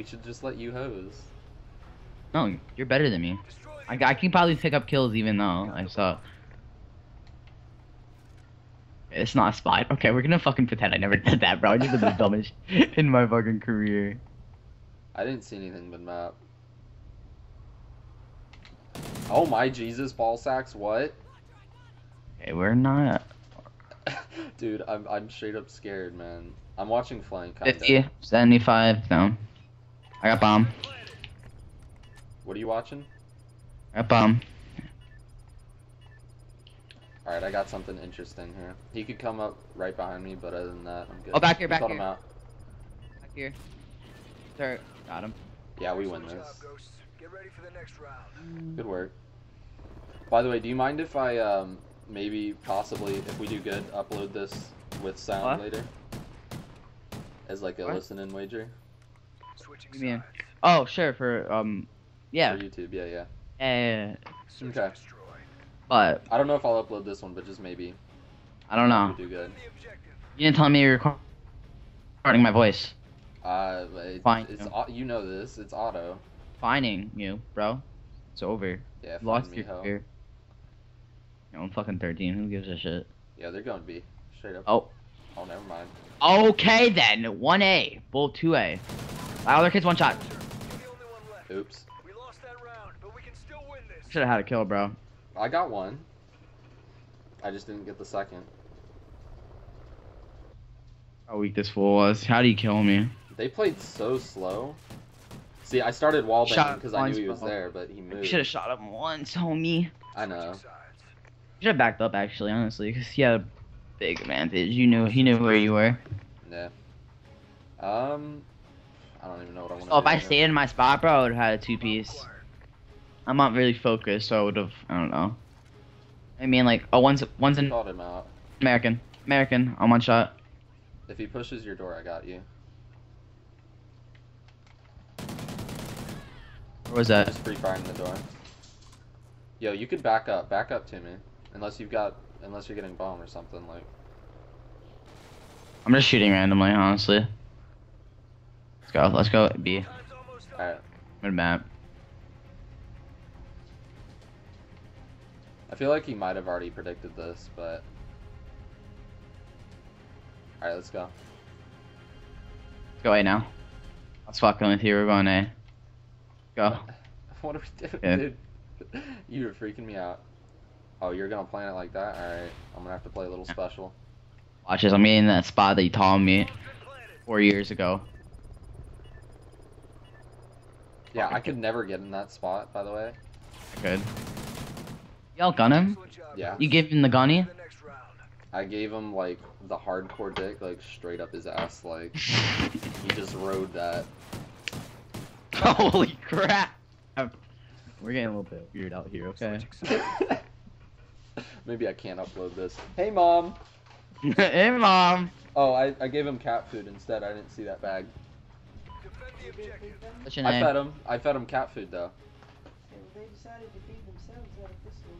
We should just let you hose. No, you're better than me. I, I can probably pick up kills even though I suck. It's not a spot. Okay, we're gonna fucking pretend I never did that, bro. I just did the dumbest in my fucking career. I didn't see anything but map. Oh my Jesus, ball sacks, what? Hey, we're not. Dude, I'm I'm straight up scared, man. I'm watching flank. kinda. 50, 75, down. I got bomb. What are you watching? I got bomb. Alright, I got something interesting here. He could come up right behind me, but other than that, I'm good. Oh, back here, back caught him here. out. Back here. Sir, got him. Yeah, we win Good this. Get ready for the next round. Good work. By the way, do you mind if I um maybe possibly if we do good upload this with sound What? later? As like a What? listen in wager Switching What you mean? Oh, sure, for, um, yeah. for YouTube. Yeah, yeah. Eh, Search Okay. and but, I don't know if I'll upload this one, but just maybe. I don't know. do good. You didn't tell me you're record- recording my voice. Uh, it, Fine, It's yeah. au- you know this. It's auto. Finding you, bro. It's over. Yeah. You lost me, your ho. career. You know, I'm fucking 13. Who gives a shit? Yeah, they're going to be Straight up. Oh. Oh, never mind. Okay then. 1A. Bull 2A. My other kid's one shot. You're the only one left. Oops. We lost that round, but we can still win this. Should have had a kill, bro. I got one. I just didn't get the second. How weak this fool was. How do you kill me? They played so slow. See, I started wallbanging because I knew he was bro. there, but he moved. Should have shot him once, homie. I know. Switching sides. Should have backed up actually, honestly, because he had a big advantage. You knew he knew where you were. Yeah. Um, I don't even know what I want to Oh, do. if I stayed in my spot, bro, I would have had a two piece. I'm not really focused, so I would have. I don't know. I mean, like, oh, one's one's in called him out. American, American on one shot. If he pushes your door, I got you. Where was that? Just free firing the door. Yo, you could back up. Back up to me. Unless you've got, unless you're getting bomb or something like. I'm just shooting randomly, honestly. Let's go. Let's go. B. Alright. Mid map. I feel like he might have already predicted this, but. Alright, let's go. Let's go A now. Was fucking with you. We're going A. Go. What are we doing, Yeah. dude? You were freaking me out. Oh, you're gonna plan it like that? Alright. I'm gonna have to play a little special. Watch this. I'm getting that spot that you told me four years ago. Yeah, I could never get in that spot, by the way. Good. Y'all gun him? Yeah. You gave him the gunny? For the next round. I gave him like the hardcore dick, like straight up his ass. Like he just rode that. Holy crap! We're getting a little bit weird out here, okay? Maybe I can't upload this. Hey mom. hey, mom. Oh, I, I gave him cat food instead. I didn't see that bag. Defend the objective. What's your I fed him. I fed him cat food though. They decided to feed themselves out of pistol.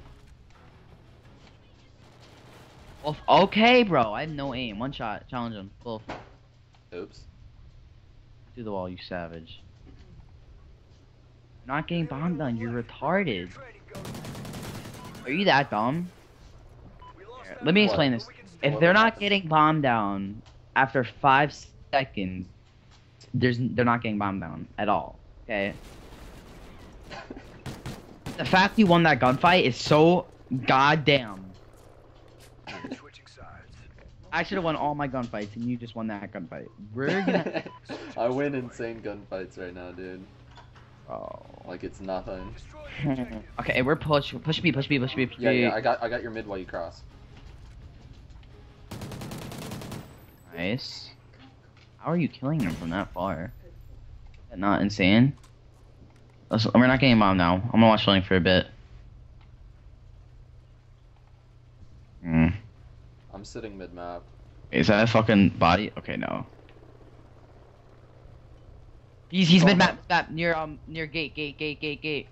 Wolf. Okay, bro. I have no aim. One shot. Challenge him. Wolf. Oops. Do the wall, you savage. You're not getting bombed done. You're retarded. Are you that dumb? Here, Let me explain but this. we can still If they're not getting bombed down after five seconds, there's they're not getting bombed down at all. Okay. The fact you won that gunfight is so goddamn. I should have won all my gunfights and you just won that gunfight. We're gonna. I win insane gunfights right now, dude. oh. Like it's nothing. Destroy the objective. okay, we're push push me, push me, push me, push Yeah, me. yeah. I got I got your mid while you cross. Nice. How are you killing them from that far? Is that not insane? Let's, we're not getting bombed now. I'm gonna watch filming for a bit. Hmm. I'm sitting mid map. Is that a fucking body? Okay, no. He's he's Oh, mid map map near um near gate gate gate gate gate.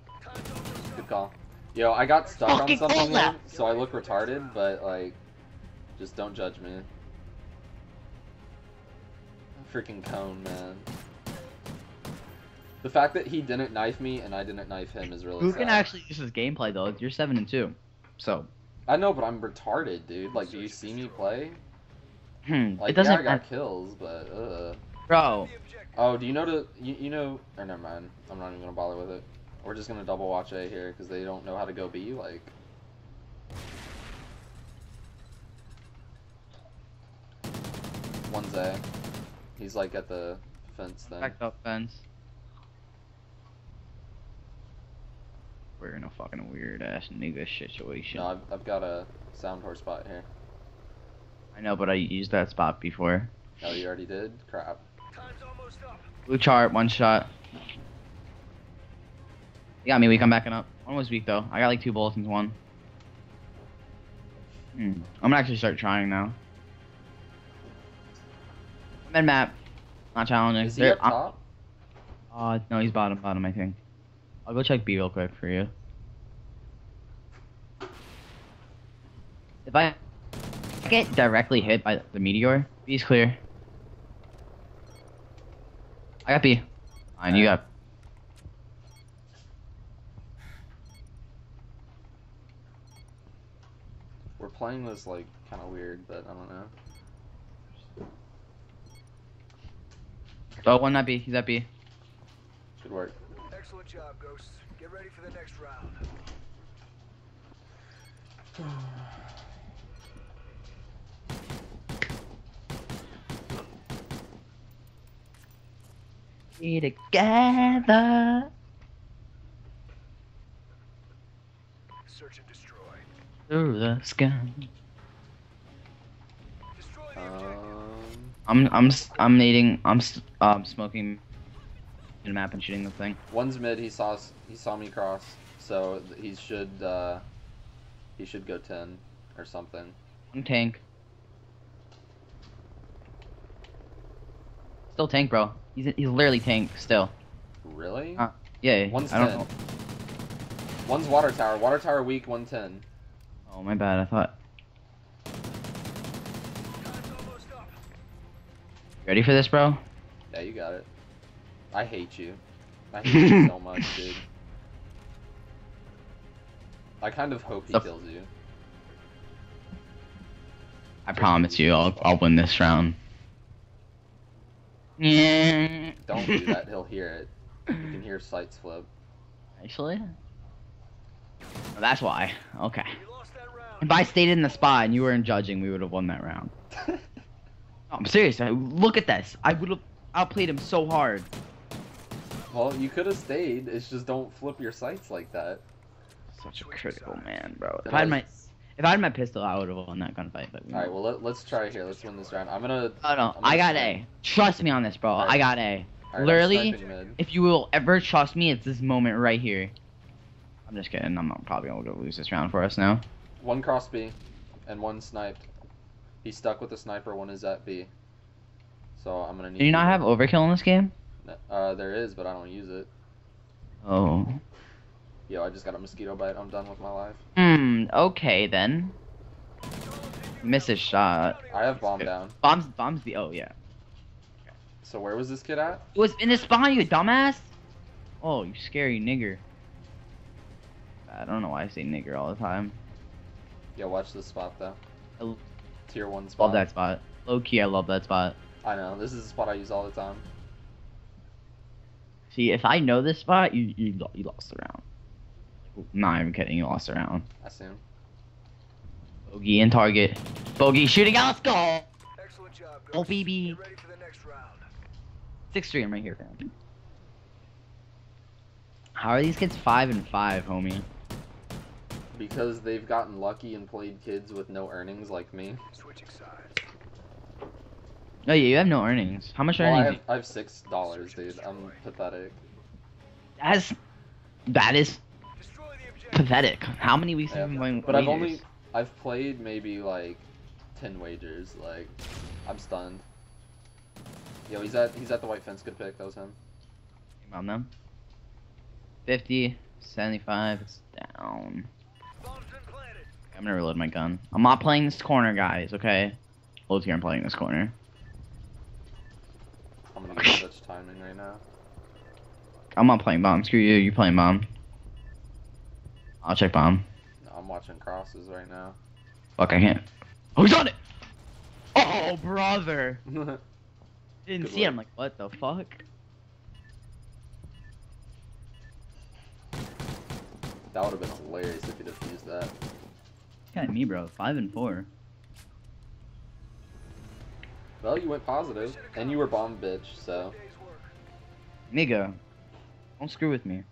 Good call. Yo, I got stuck on something, call that. here, so I look retarded, but like, just don't judge me. Freaking cone, man. The fact that he didn't knife me and I didn't knife him is really Who sad. can actually use his gameplay though? You're seven and two, so I know, but I'm retarded, dude. Like, do you see me play? hmm, Like, it doesn't yeah, I got kills, but uh. bro. Oh, do you know to you, you know? Or never mind. I'm not even gonna bother with it. We're just gonna double watch A here because they don't know how to go B. Like, one's A. He's like at the fence then. Back up fence. We're in a fucking weird ass nigga situation. No, I've, I've got a sound horse spot here. I know, but I used that spot before. Oh, you already did? Crap. Time's almost up. Blue chart, one shot. You got me weak, I'm backing up. One was weak though. I got like two bullets into one. Hmm. I'm gonna actually start trying now. Mid map. Not challenging. Is he There- up top? Uh, no, he's bottom, bottom, I think. I'll go check B real quick for you. If I get directly hit by the meteor, B's clear. I got B. Fine, you got. We're playing this like kind of weird, but I don't know. Oh, one at B. He's at B. Should work. Excellent job, Ghosts. Get ready for the next round. We together Search and destroy. through the sky. Destroy the objective. Um, I'm I'm I'm nading. I'm um smoking the map and shooting the thing. one's mid. He saw he saw me cross, so he should uh, he should go ten or something. One tank. Still tank, bro. He's he's literally tank still. Really? Uh, Yeah. One's I don't 10. know. One's water tower. Water tower weak. One ten. Oh my bad. I thought. Time's almost up. Ready for this, bro? Yeah, you got it. I hate you. I hate you so much, dude. I kind of hope he The- kills you. I promise you, I'll I'll win this round. Yeah. Don't do that. He'll hear it. You can hear sights flip. Actually. Oh, that's why. Okay. We lost that round. If I stayed in the spot and you weren't judging, we would have won that round. No, I'm serious. I- Look at this. I would have outplayed him so hard. well, you could have stayed. It's just don't flip your sights like that. Such a critical man, bro. If I had my if I had my pistol, I would have won that gunfight. But All right. Well, let, let's try here. Let's win this round. I'm gonna. Oh no, I'm I got snipe. A. Trust me on this, bro. Alright. I got A. Right, Literally. If you will ever trust me, it's this moment right here. I'm just kidding. I'm not probably gonna lose this round for us now. One cross B, and one sniped. He's stuck with the sniper. One is at B. So I'm gonna need. Do you not have overkill in this game? Uh, there is, but I don't use it. Oh. Yo, I just got a mosquito bite. I'm done with my life. Hmm. Okay then. Miss his shot. I have bomb down. Bombs. Bombs. The. Oh yeah. So where was this kid at? It was in the spawn, you dumbass. Oh, you scary nigger. I don't know why I say nigger all the time. Yo, watch this spot though. I Tier one spot. Love that spot. Low key, I love that spot. I know. This is a spot I use all the time. See, if I know this spot, you you, you lost the round. Not even kidding, you lost the round. I assume. Bogey and target. Bogey shooting out. Let's go. Excellent job, Ghosts. Oh, BB. Get ready for the next round. Six three. I'm right here, fam. How are these kids five and five, homie? Because they've gotten lucky and played kids with no earnings like me. Switching sides. No, yeah, you have no earnings. How much Well, I have, I have six dollars, dude. I'm pathetic. That's that is Destroy pathetic. How many weeks Yeah, have you been playing? But I've only I've played maybe like ten wagers. Like I'm stunned. Yo, he's at he's at the white fence. Good pick. That was him. on them. 50, 75, it's down. Bomb's been planted. I'm gonna reload my gun. I'm not playing this corner, guys, okay? Low here, I'm playing this corner. I'm gonna get such timing right now. I'm not playing bomb. Screw you. You playing bomb. I'll check bomb. No, I'm watching crosses right now. Fuck, I can't. Oh, he's on it! Oh, brother! Didn't Good see it. work. I'm like, what the fuck? That would have been hilarious if he'd have used that. Look at me, bro. Five and four. Well, you went positive, and you were bomb bitch, so. Nigga, don't screw with me.